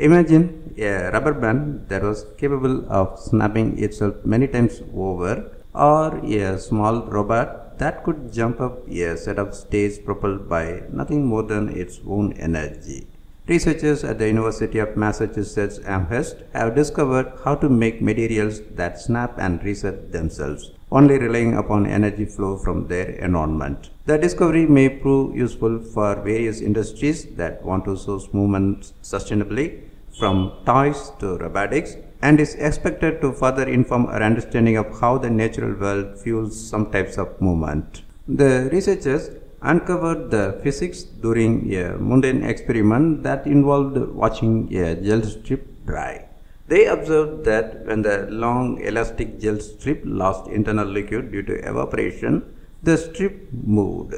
Imagine a rubber band that was capable of snapping itself many times over, or a small robot that could jump up a set of stairs propelled by nothing more than its own energy. Researchers at the University of Massachusetts Amherst have discovered how to make materials that snap and reset themselves, only relying upon energy flow from their environment. The discovery may prove useful for various industries that want to source movement sustainably, from toys to robotics, and is expected to further inform our understanding of how the natural world fuels some types of movement. The researchers uncovered the physics during a mundane experiment that involved watching a gel strip dry. They observed that when the long elastic gel strip lost internal liquid due to evaporation, the strip moved.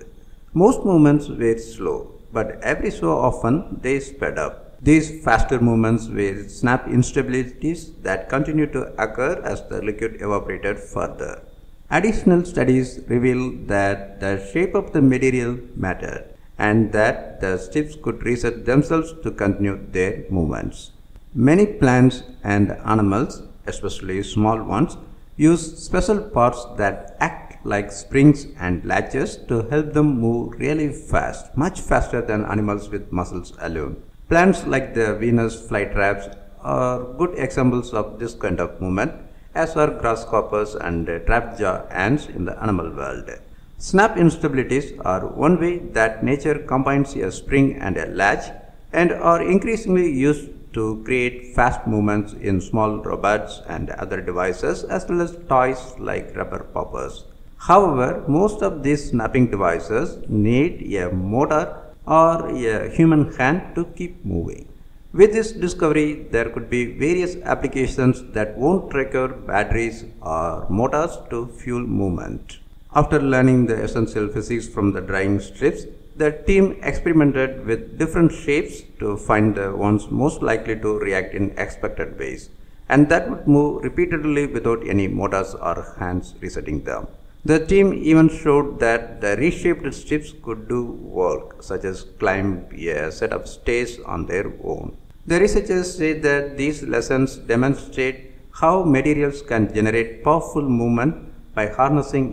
Most movements were slow, but every so often they sped up. These faster movements were snap instabilities that continued to occur as the liquid evaporated further. Additional studies reveal that the shape of the material mattered and that the strips could reset themselves to continue their movements. Many plants and animals, especially small ones, use special parts that act like springs and latches to help them move really fast, much faster than animals with muscles alone. Plants like the Venus flytraps are good examples of this kind of movement as are grasshoppers and trapjaw ants in the animal world. Snap instabilities are one way that nature combines a spring and a latch and are increasingly used to create fast movements in small robots and other devices as well as toys like rubber poppers. However, most of these snapping devices need a motor or a human hand to keep moving. With this discovery, there could be various applications that won't require batteries or motors to fuel movement. After learning the essential physics from the drying strips, the team experimented with different shapes to find the ones most likely to react in expected ways, and that would move repeatedly without any motors or hands resetting them. The team even showed that the reshaped strips could do work, such as climb a set of stairs on their own. The researchers say that these lessons demonstrate how materials can generate powerful movement by harnessing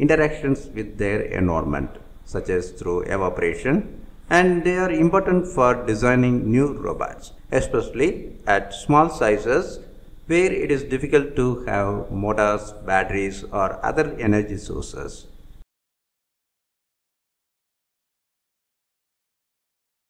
interactions with their environment, such as through evaporation, and they are important for designing new robots, especially at small sizes where it is difficult to have motors, batteries, or other energy sources.